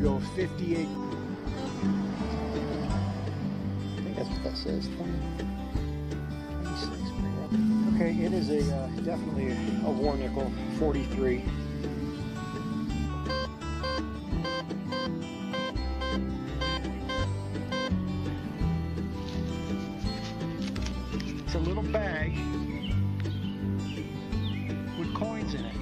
you go 58. I think that's what that says. 20, 26. Okay, it is a uh, definitely a war nickel, 43. It's a little bag with coins in it.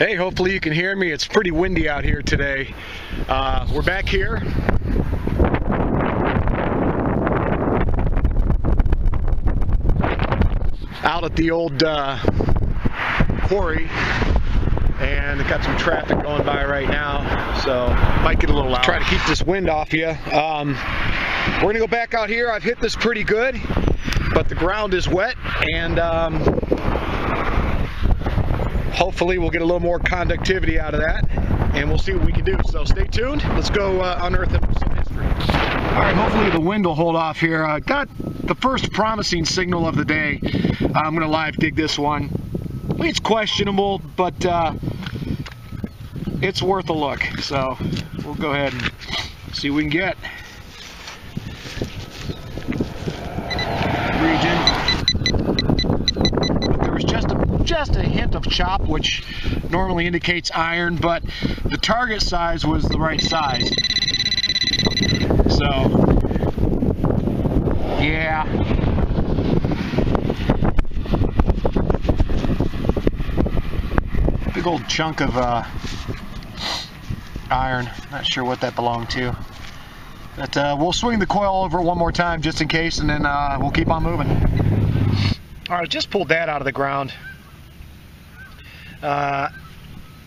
Hey, hopefully you can hear me. It's pretty windy out here today. Uh, we're back here out at the old uh, quarry and got some traffic going by right now so might get a little loud. Try to keep this wind off you. Um, we're gonna go back out here. I've hit this pretty good but the ground is wet and um, hopefully we'll get a little more conductivity out of that and we'll see what we can do. So stay tuned. Let's go uh, unearth some history. All right, hopefully the wind will hold off here. Uh, got the first promising signal of the day. I'm going to live dig this one. It's questionable, but uh, it's worth a look. So we'll go ahead and see what we can get. Region. There was just a, just a hint of chop, which normally indicates iron, but the target size was the right size. So, yeah. Big old chunk of uh, iron. Not sure what that belonged to. But uh, we'll swing the coil over one more time just in case, and then uh, we'll keep on moving. All right, just pulled that out of the ground. Uh,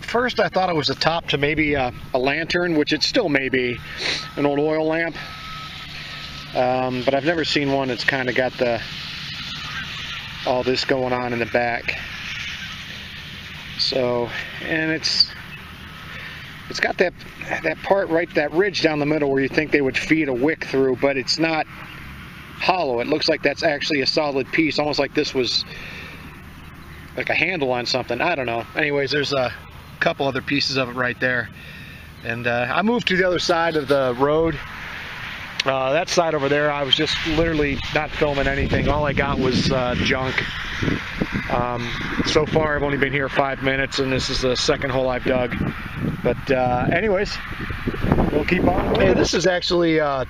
first I thought it was a top to maybe a, a, lantern, which it still may be, an old oil lamp. Um, but I've never seen one that's kind of got the all this going on in the back. So, and it's it's got that that part right, that ridge down the middle where you think they would feed a wick through, but it's not hollow. It looks like that's actually a solid piece, almost like this was like a handle on something. I don't know. Anyways, there's a couple other pieces of it right there. And uh, I moved to the other side of the road. Uh, that side over there, I was just literally not filming anything. All I got was uh, junk. Um, so far, I've only been here five minutes, and this is the second hole I've dug. But uh, anyways, we'll keep on. Hey, this is actually uh,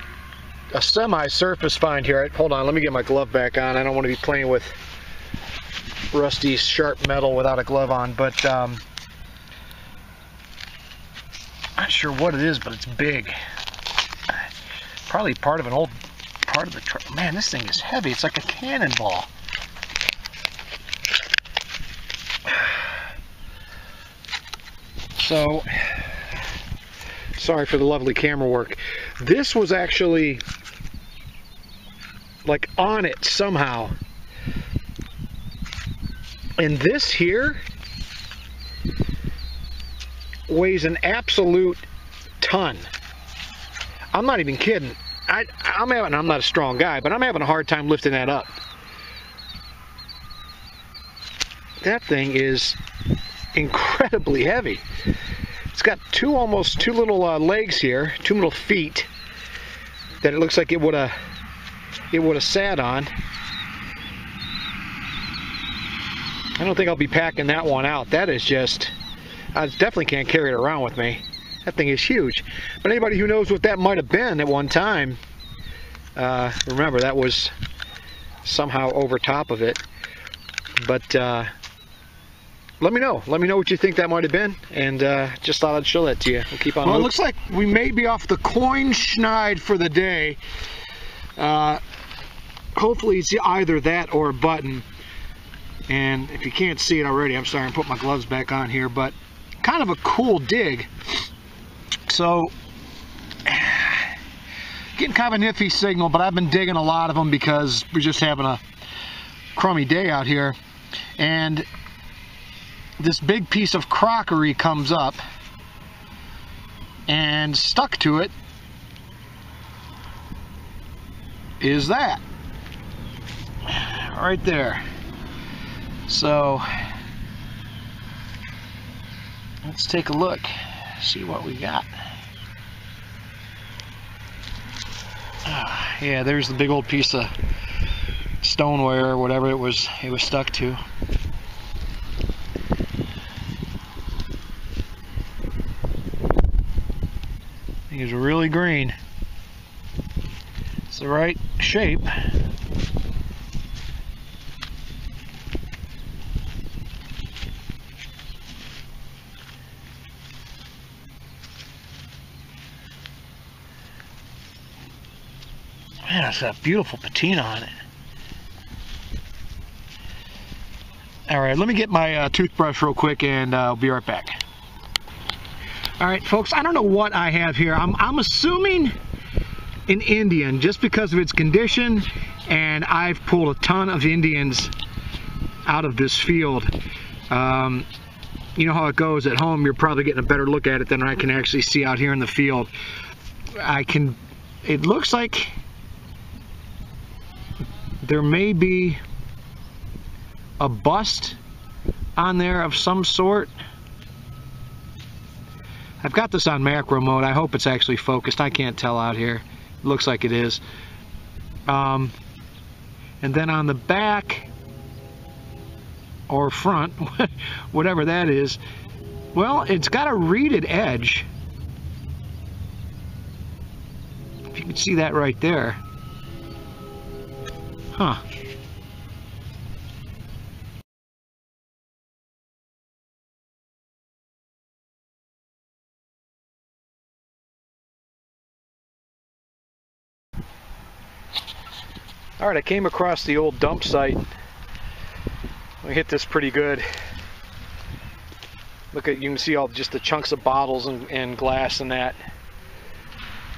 a semi-surface find here. Hold on, let me get my glove back on. I don't want to be playing with rusty sharp metal without a glove on but um, not sure what it is but it's big. Probably part of an old part of the truck man this thing is heavy. It's like a cannonball. So sorry for the lovely camera work. This was actually like on it somehow and this here weighs an absolute ton. I'm not even kidding. I, I'm having, I'm not a strong guy, but I'm having a hard time lifting that up. That thing is incredibly heavy. It's got two almost two little uh, legs here, two little feet that it looks like it would have it would have sat on. I don't think I'll be packing that one out. That is just, I definitely can't carry it around with me. That thing is huge. But anybody who knows what that might have been at one time, uh, remember that was somehow over top of it. But uh, let me know. Let me know what you think that might have been. And uh, just thought I'd show that to you. We'll keep on Well, looks like we may be off the coin schneid for the day. Uh, hopefully it's either that or a button and if you can't see it already I'm starting to put my gloves back on here but kind of a cool dig. So getting kind of an iffy signal but I've been digging a lot of them because we're just having a crummy day out here. And this big piece of crockery comes up and stuck to it is that. Right there so let's take a look, see what we got. Ah, yeah, there's the big old piece of stoneware or whatever it was it was stuck to. It's really green. It's the right shape. Man, it's got beautiful patina on it. All right, let me get my uh, toothbrush real quick and uh, I'll be right back. All right, folks, I don't know what I have here. I'm, I'm assuming an Indian just because of its condition and I've pulled a ton of Indians out of this field. Um, you know how it goes at home, you're probably getting a better look at it than I can actually see out here in the field. I can, it looks like there may be a bust on there of some sort. I've got this on macro mode. I hope it's actually focused. I can't tell out here. It looks like it is. Um, and then on the back or front, whatever that is, well, it's got a reeded edge. If you can see that right there. Huh. All right, I came across the old dump site. We hit this pretty good. Look at, you can see all just the chunks of bottles and, and glass and that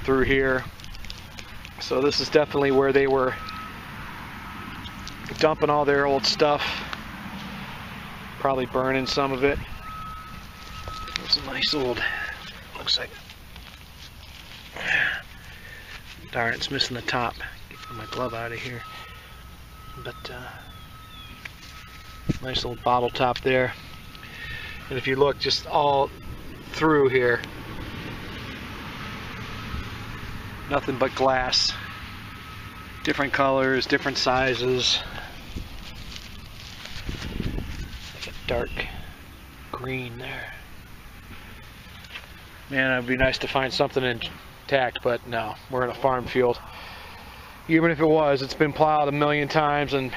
through here. So this is definitely where they were dumping all their old stuff. Probably burning some of it. It's a nice old, looks like, darn it's missing the top. Get my glove out of here. But, uh, nice little bottle top there. And if you look just all through here, nothing but glass. Different colors, different sizes. Like a dark green there. Man, it'd be nice to find something intact, but no, we're in a farm field. Even if it was, it's been plowed a million times and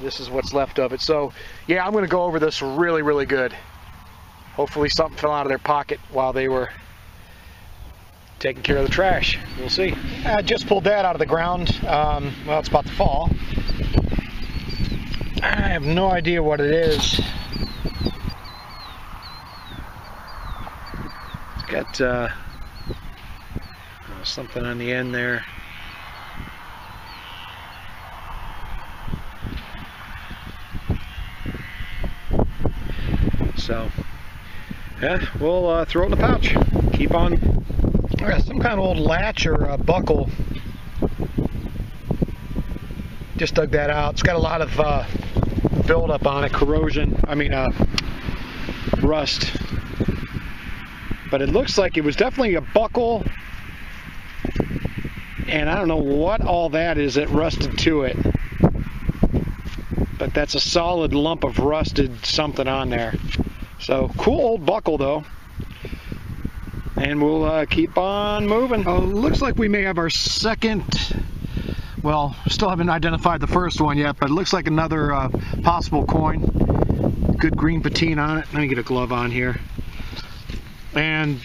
this is what's left of it. So yeah, I'm gonna go over this really, really good. Hopefully something fell out of their pocket while they were taking care of the trash. We'll see. I just pulled that out of the ground. Um, well, it's about to fall. I have no idea what it is. It's got uh, something on the end there. So, yeah, we'll uh, throw it in the pouch. Keep on. got some kind of old latch or uh, buckle. Just dug that out. It's got a lot of uh, buildup on it, corrosion. I mean, uh, rust. But it looks like it was definitely a buckle. And I don't know what all that is that rusted to it. But that's a solid lump of rusted something on there. So cool old buckle though. And we'll uh, keep on moving. Uh, looks like we may have our second, well, still haven't identified the first one yet, but it looks like another uh, possible coin. Good green patina on it. Let me get a glove on here. And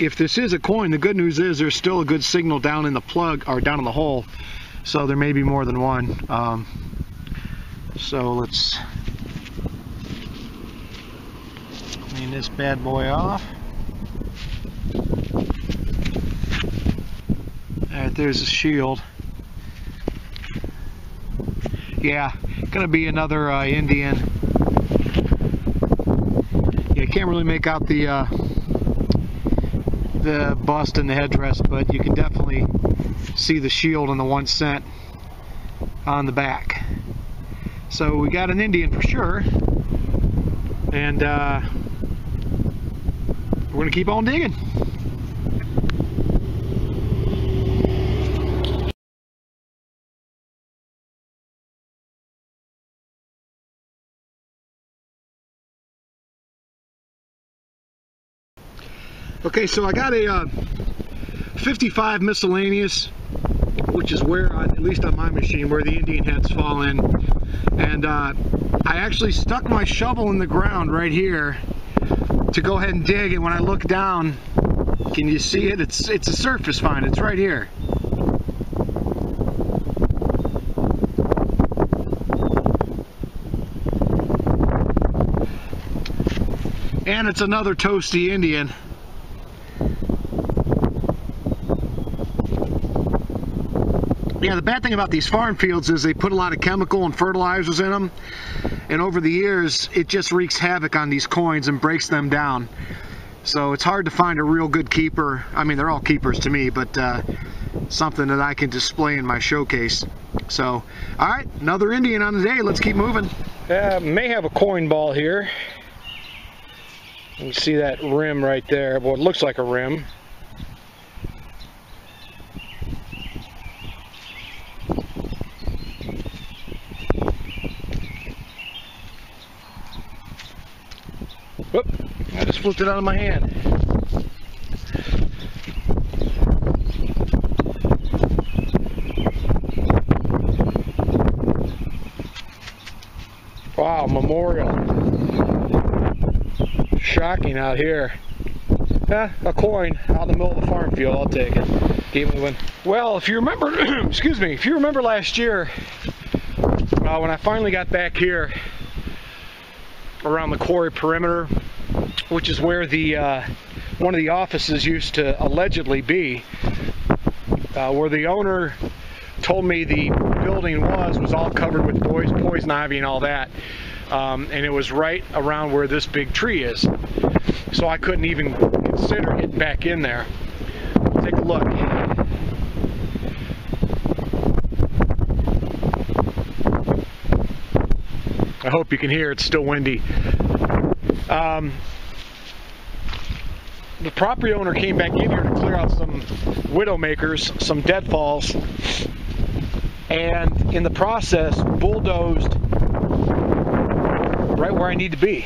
if this is a coin, the good news is there's still a good signal down in the plug or down in the hole. So there may be more than one. Um, so let's clean this bad boy off. Alright, there's the shield. Yeah, gonna be another uh, Indian. Yeah, can't really make out the uh, the bust and the headdress, but you can definitely see the shield and the one cent on the back. So we got an Indian for sure. And uh, we're gonna keep on digging. Okay, so I got a uh, 55 miscellaneous, which is where, on, at least on my machine, where the Indian heads fall in. And uh, I actually stuck my shovel in the ground right here to go ahead and dig. And when I look down, can you see it? It's it's a surface find. It's right here. And it's another toasty Indian. Yeah, the bad thing about these farm fields is they put a lot of chemical and fertilizers in them. And over the years, it just wreaks havoc on these coins and breaks them down. So it's hard to find a real good keeper. I mean, they're all keepers to me, but uh, something that I can display in my showcase. So, all right, another Indian on the day. Let's keep moving. Uh, may have a coin ball here. You can see that rim right there. Well, it looks like a rim. Flipped it out of my hand. Wow, memorial. Shocking out here. Yeah, a coin out in the middle of the farm field, I'll take it. Keep moving. Well, if you remember, excuse me, if you remember last year, uh, when I finally got back here, around the quarry perimeter, which is where the uh, one of the offices used to allegedly be, uh, where the owner told me the building was was all covered with poison ivy and all that, um, and it was right around where this big tree is. So I couldn't even consider getting back in there. Take a look. I hope you can hear, it's still windy. Um, the property owner came back in here to clear out some widowmakers, some deadfalls, and in the process bulldozed right where I need to be.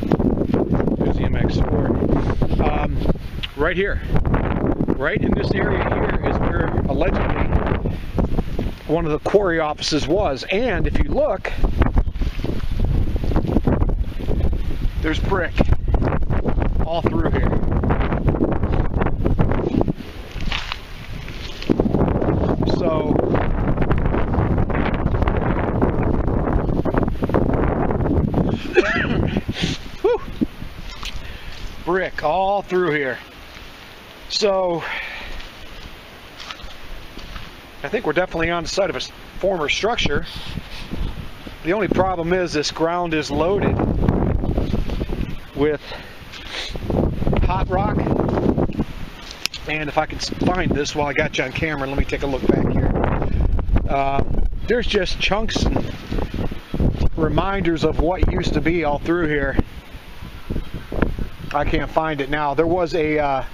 There's the MX Sport. Um, right here. Right in this area here is where allegedly one of the quarry offices was. And if you look, there's brick all through here. So all through here. So I think we're definitely on the site of a former structure. The only problem is this ground is loaded with hot rock. And if I can find this while I got you on camera, let me take a look back here. Uh, there's just chunks and reminders of what used to be all through here. I can't find it now. There was a, uh,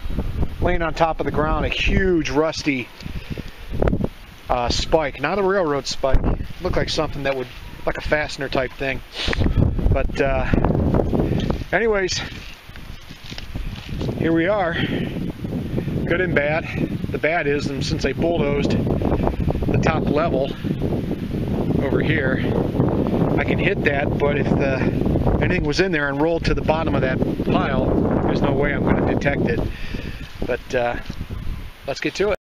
laying on top of the ground, a huge rusty uh, spike. Not a railroad spike. Looked like something that would, like a fastener type thing. But uh, anyways, here we are. Good and bad. The bad is, them since they bulldozed the top level over here, I can hit that, but if the, anything was in there and rolled to the bottom of that pile, there's no way I'm going to detect it. But uh, let's get to it.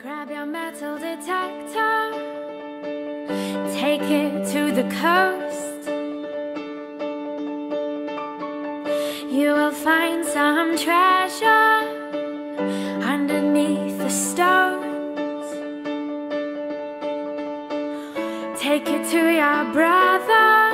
Grab your metal detector, take it to the coast. You will find some treasure Take it to your brother.